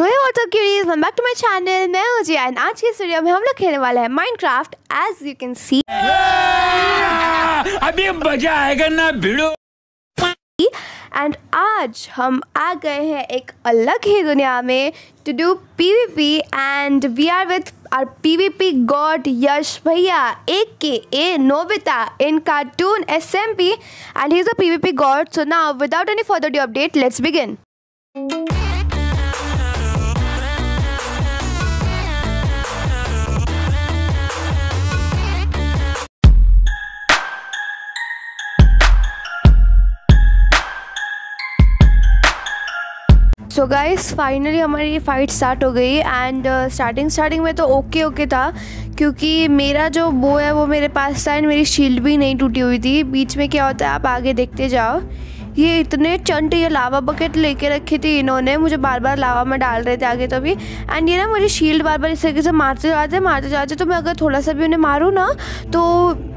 सो ये what's up queries welcome back to my channel मैं हूँ जी एंड आज की इस वीडियो में हम लोग खेलने वाले हैं Minecraft as you can see अभी मज़ा आएगा ना भिड़ो। एंड आज हम आ गए हैं एक अलग ही दुनिया में to do PvP and we are with our PvP god Yash भैया a k a Nobita in cartoon S M P and he is a PvP god so now without any further due update let's begin so guys finally हमारी fight start हो गई and starting starting में तो okay okay था, क्योंकि मेरा जो बो है वो मेरे पास था एंड मेरी शील्ड भी नहीं टूटी हुई थी। बीच में क्या होता है, आप आगे देखते जाओ। ये इतने चंट ये लावा बकेट लेके रखी थी इन्होंने। मुझे बार बार लावा में डाल रहे थे आगे तो भी। एंड ये ना मुझे शील्ड बार बार इस तरीके से मारते जाते मारते जाते तो मैं अगर थोड़ा सा भी उन्हें मारूँ ना तो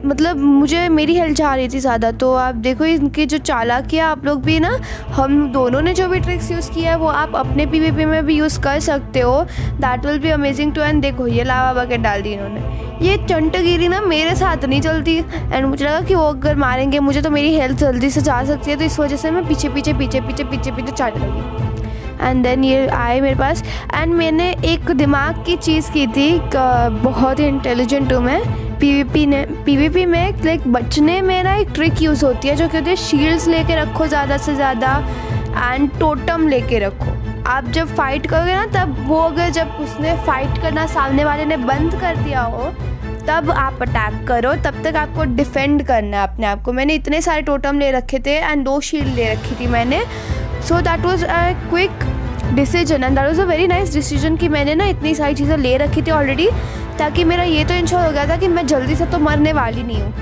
मतलब मुझे, मेरी हेल्थ जा रही थी ज़्यादा। तो आप देखो इनकी जो चालाक किया आप लोग भी ना, हम दोनों ने जो भी ट्रिक्स यूज़ किया है, वो आप अपने पीवीपी में भी यूज़ कर सकते हो। That will be amazing to and देखो, ये लावा बकेट डाल दी इन्होंने। ये चंटगिरी ना मेरे साथ नहीं चलती। एंड मुझे लगा कि वो अगर मारेंगे मुझे तो मेरी हेल्थ जल्दी से जा सकती है तो इस वजह से मैं पीछे पीछे पीछे पीछे पीछे पीछे चाट लगी। एंड देन ये आए मेरे पास। एंड मैंने एक दिमाग की चीज़ की थी बहुत ही इंटेलिजेंट हूँ मैं। पीवीपी ने पीवीपी में लाइक बचने में ना एक ट्रिक यूज़ होती है, जो कि होती है शील्ड्स लेके रखो ज़्यादा से ज़्यादा एंड टोटम लेके रखो। आप जब फाइट करोगे ना, तब वो अगर जब उसने फाइट करना सामने वाले ने बंद कर दिया हो, तब आप अटैक करो। तब तक आपको डिफेंड करना है अपने आप को। मैंने इतने सारे टोटम ले रखे थे एंड दो शील्ड ले रखी थी मैंने। So that was a quick decision and that was a very nice decision कि मैंने ना इतनी सारी चीज़ें ले रखी थी ऑलरेडी ताकि मेरा ये तो इंश्योर हो गया था कि मैं जल्दी से तो मरने वाली नहीं हूँ।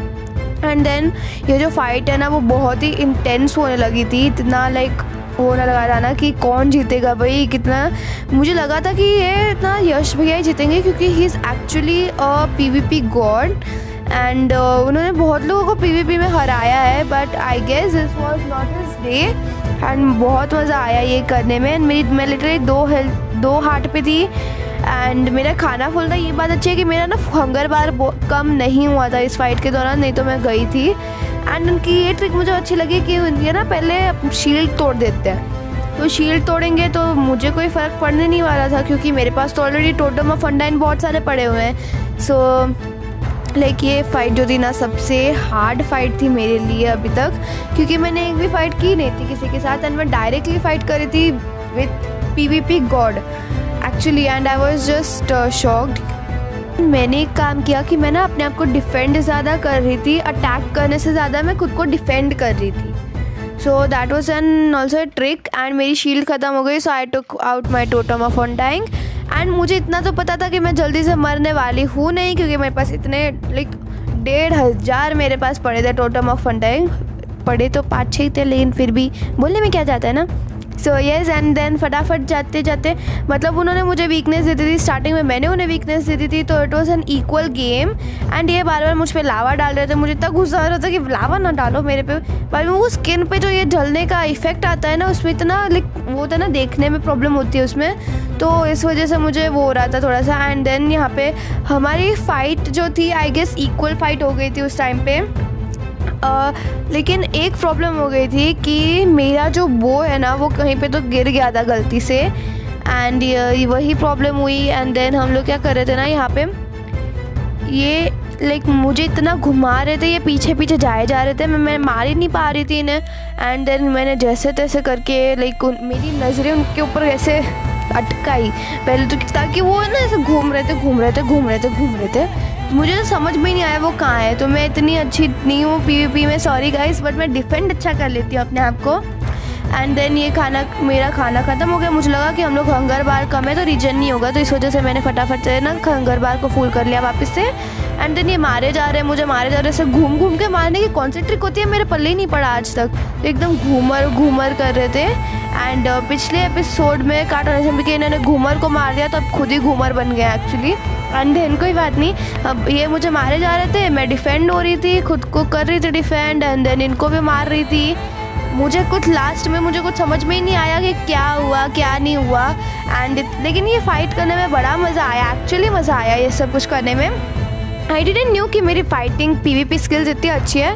एंड देन ये जो फाइट है ना, वो बहुत ही इंटेंस होने लगी थी। इतना लाइक होने लगा था ना कि कौन जीतेगा भाई, कितना मुझे लगा था कि ये इतना यश भैया ही जीतेंगे क्योंकि he is actually a P V P god and उन्होंने बहुत लोगों को पी वी पी में हराया है but I guess this was not his day and बहुत मज़ा आया ये करने में एंड मेरी, मैं लिटरली दो हेल्थ दो हार्ट पे थी एंड मेरा खाना फुल था। ये बात अच्छी है कि मेरा ना हंगर बार कम नहीं हुआ था इस फाइट के दौरान, नहीं तो मैं गई थी। एंड उनकी ये ट्रिक मुझे अच्छी लगी कि ये ना पहले शील्ड तोड़ देते हैं। तो शील्ड तोड़ेंगे तो मुझे कोई फ़र्क पड़ने नहीं वाला था क्योंकि मेरे पास तो ऑलरेडी टोटम ऑफ़ फंडाइन बहुत सारे पड़े हुए हैं। सो लाइक ये फ़ाइट जो थी ना, सबसे हार्ड फाइट थी मेरे लिए अभी तक। क्योंकि मैंने एक भी फ़ाइट की नहीं थी किसी के साथ एंड मैं डायरेक्टली फ़ाइट करी थी with P V P god actually and I was just shocked मैंने एक काम किया कि मैं ना अपने आप को डिफेंड ज़्यादा कर रही थी अटैक करने से ज़्यादा मैं खुद को डिफेंड कर रही थी। So that was an also trick and मेरी शील्ड ख़त्म हो गई so I took out my totem of undying and मुझे इतना तो पता था कि मैं जल्दी से मरने वाली हूँ नहीं, क्योंकि मेरे पास इतने लाइक डेढ़ हज़ार मेरे पास पड़े थे टोटम ऑफ़ टाइम पड़े तो पाँच छः थे, लेकिन फिर भी, बोलने में क्या जाता है ना? सो येस एंड देन फटाफट जाते जाते मतलब उन्होंने मुझे वीकनेस दे दी थी। स्टार्टिंग में मैंने उन्हें वीकनेस दे दी थी तो it was an equal game and ये बार बार मुझ पर लावा डाल रहे थे। मुझे इतना गुस्सा आ रहा था कि लावा ना डालो मेरे पे। पर वो स्किन पे जो ये जलने का इफ़ेक्ट आता है ना, उसमें इतना लाइक वो होता है ना, देखने में प्रॉब्लम होती है उसमें। तो इस वजह से मुझे वो हो रहा था थोड़ा सा। एंड देन यहाँ पे हमारी फ़ाइट जो थी आई गेस इक्वल फाइट हो गई थी उस टाइम पे। आ, लेकिन एक प्रॉब्लम हो गई थी कि मेरा जो बो है ना वो कहीं पे तो गिर गया था गलती से। एंड वही प्रॉब्लम हुई। एंड देन हम लोग क्या कर रहे थे ना यहाँ पे ये लाइक मुझे इतना घुमा रहे थे ये पीछे पीछे जाए जा रहे थे। मैं मैं मार ही नहीं पा रही थी इन्हें। एंड देन मैंने जैसे तैसे करके लाइक मेरी नज़रें उनके ऊपर ऐसे अटकाई। पहले तो ताकि वो ना ऐसे घूम रहे थे घूम रहे थे घूम रहे थे घूम रहे थे। मुझे तो समझ में नहीं आया वो कहाँ है। तो मैं इतनी अच्छी नहीं हूँ पी में सॉरी गाइस बट मैं डिफेंड अच्छा कर लेती हूँ अपने आप को। एंड देन ये खाना मेरा खाना ख़त्म हो गया। मुझे लगा कि हम लोग हंगर बार कम है तो रीजन नहीं होगा। तो इस वजह से मैंने फटाफट से ना हंगर बार को फूल कर लिया वापस से। एंड देन ये मारे जा रहे हैं मुझे मारे जा रहे हैं। घूम घूम के मारने की कौन सी ट्रिक होती है? मेरे पल्ले ही नहीं पड़ा आज तक। तो एकदम घूमर घूमर कर रहे थे। एंड uh, पिछले एपिसोड में कार्टून के इन्होंने घूमर को मार दिया तो अब खुद ही घूमर बन गया एक्चुअली देन कोई बात नहीं। अब ये मुझे मारे जा रहे थे, मैं डिफेंड हो रही थी, खुद को कर रही थी डिफेंड एंड देन इनको भी मार रही थी। मुझे कुछ लास्ट में मुझे कुछ समझ में ही नहीं आया कि क्या हुआ, क्या नहीं हुआ। एंड लेकिन ये फाइट करने में बड़ा मज़ा आया एक्चुअली मज़ा आया ये सब कुछ करने में। आई डिडेंट न्यू कि मेरी फाइटिंग पीवीपी स्किल्स इतनी अच्छी है।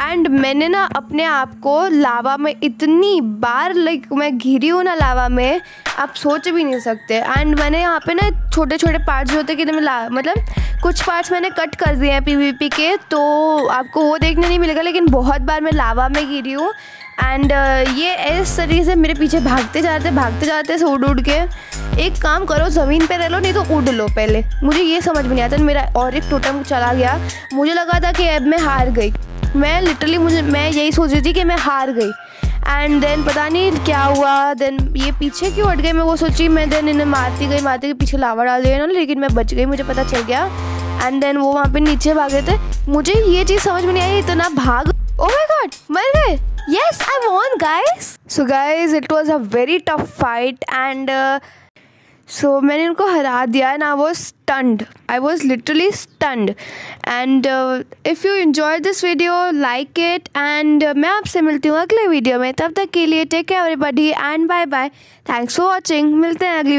एंड मैंने ना अपने आप को लावा में इतनी बार लाइक मैं घिरी हूँ ना लावा में आप सोच भी नहीं सकते। एंड मैंने यहाँ पे ना छोटे छोटे पार्ट्स होते कि मैं मतलब कुछ पार्ट्स मैंने कट कर दिए हैं पीवीपी के तो आपको वो देखने नहीं मिलेगा लेकिन बहुत बार मैं लावा में गिरी हूँ। एंड uh, ये इस तरीके से मेरे पीछे भागते जाते भागते जाते से उड़ उड़ के एक काम करो ज़मीन पे रह लो नहीं तो उड़ लो पहले। मुझे ये समझ में नहीं आता मेरा और एक टोटम चला गया। मुझे लगा था कि अब मैं हार गई। मैं लिटरली मुझे मैं यही सोच रही थी कि मैं हार गई। एंड देन पता नहीं क्या हुआ देन ये पीछे क्यों हट गए? मैं वो सोची मैं देन इन्हें मारती गई मारती गई पीछे लावा डाल दिया ना लेकिन मैं बच गई मुझे पता चल गया। एंड देन वो वहाँ पे नीचे भागे थे। मुझे ये चीज़ समझ में नहीं आई इतना भाग। ओ माय गॉड मर गए। I won guys. So guys it was a very tough fight and uh, so so, मैंने उनको हरा दिया and I was stunned I was literally stunned and if you enjoy this video like it and मैं आपसे मिलती हूँ अगले video में. तब तक के लिए take care everybody and bye bye thanks for watching मिलते हैं अगली